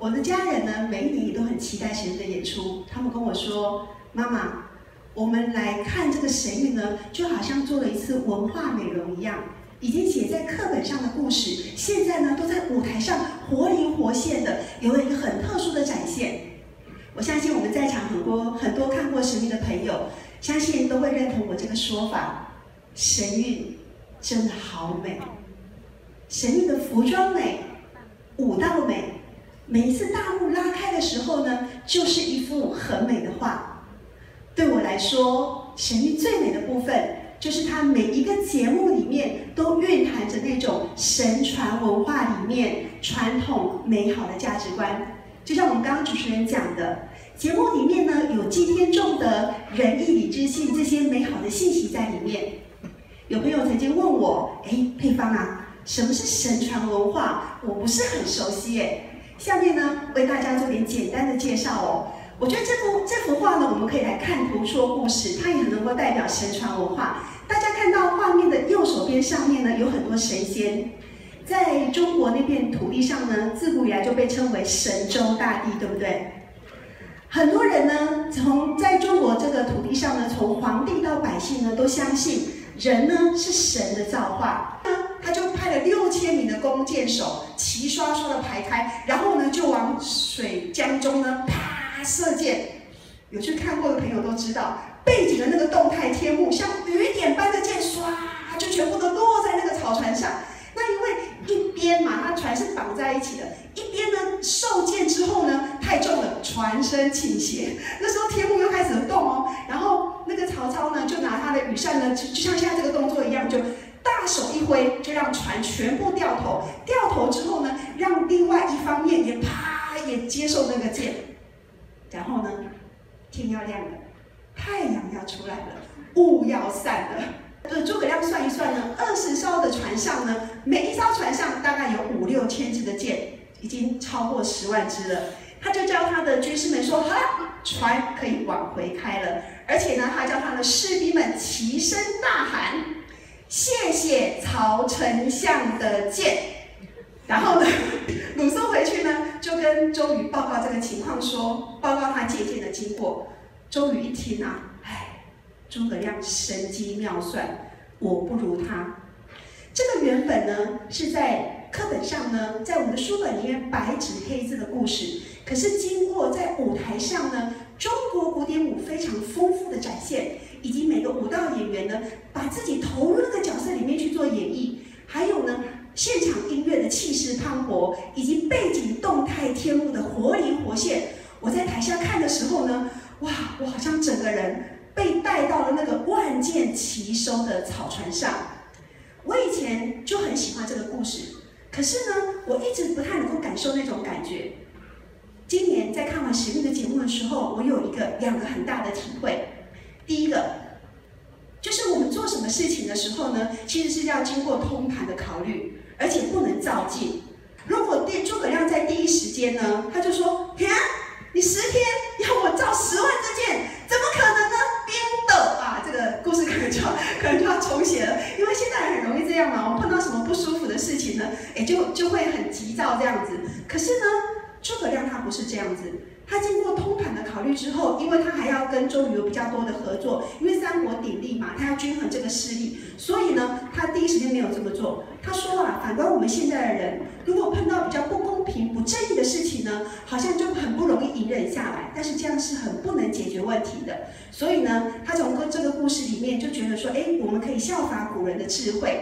我的家人呢，每一年也都很期待神的演出。他们跟我说：“妈妈，我们来看这个神韵呢，就好像做了一次文化美容一样，已经写在课本上的故事，现在呢都在舞台上活灵活现的，有了一个很特殊的展现。”我相信我们在场很多很多看过神韵的朋友，相信都会认同我这个说法。神韵真的好美，神韵的服装美，舞蹈美。每一次大幕拉开的时候呢，就是一幅很美的画。对我来说，神韵最美的部分，就是它每一个节目里面都蕴含着那种神传文化里面传统美好的价值观。就像我们刚刚主持人讲的，节目里面呢有祭天重德、仁义礼智信这些美好的信息在里面。有朋友曾经问我：“哎，配方啊，什么是神传文化？我不是很熟悉哎。”下面呢，为大家做点简单的介绍哦。我觉得这幅这幅画呢，我们可以来看图说故事，它也很能够代表神传文化。大家看到画面的右手边上面呢，有很多神仙。在中国那片土地上呢，自古以来就被称为神州大地，对不对？很多人呢，从在中国这个土地上呢，从皇帝到百姓呢，都相信人呢是神的造化。他就派了六千名的弓箭手，齐刷刷的排开，然后江中呢啪射箭。有去看过的朋友都知道，背景的那个动态天幕，像雨点般的箭唰就全部都落在那个草船上。那因为一边嘛，它船是绑在一起的，一边呢受箭之后呢太重了，船身倾斜。那时候天幕又开始动哦，然后那个曹操呢就拿他的羽扇呢，就就像现在这个动作一样，就。大手一挥，就让船全部掉头。掉头之后呢，让另外一方面也啪也接受那个箭。然后呢，天要亮了，太阳要出来了，雾要散了。呃，诸葛亮算一算呢，二十艘的船上呢，每一艘船上大概有五六千支的箭，已经超过十万支了。他就叫他的军士们说：“好了，船可以往回开了。”而且呢，他叫他的士兵们齐声大喊。谢谢曹丞相的剑，然后呢，鲁肃回去呢，就跟周瑜报告这个情况，说报告他借剑的经过。周瑜一听啊，唉，诸葛亮神机妙算，我不如他。这个原本呢是在课本上呢，在我们的书本里面白纸黑字的故事，可是经过在舞台上呢，中国古典舞非常丰富的展现。以及每个舞蹈演员呢，把自己投入那个角色里面去做演绎，还有呢，现场气势磅礴，以及背景动态天幕的活灵活现。我在台下看的时候呢，哇，我好像整个人被带到了那个万箭齐收的草船上。我以前就很喜欢这个故事，可是呢，我一直不太能够感受那种感觉。今年在看完实力的节目的时候，我有一个两个很大的体会。第一个，就是我们做什么事情的时候呢，其实是要经过通盘的考虑，而且不能照镜。如果对诸葛亮在第一时间呢，他就说：“天，你十天要我造十万支箭，怎么可能呢？”编的啊，这个故事可能就要可能就要重写了，因为现在很容易这样嘛。我们碰到什么不舒服的事情呢，哎，就就会很急躁这样子。可是呢，诸葛亮他不是这样子。他经过通盘的考虑之后，因为他还要跟周瑜有比较多的合作，因为三国鼎立嘛，他要均衡这个势力，所以呢，他第一时间没有这么做。他说，反观我们现在的人，如果碰到比较不公平、不正义的事情呢，好像就很不容易隐忍下来，但是这样是很不能解决问题的。所以呢，他从这个故事里面就觉得说，哎，我们可以效法古人的智慧。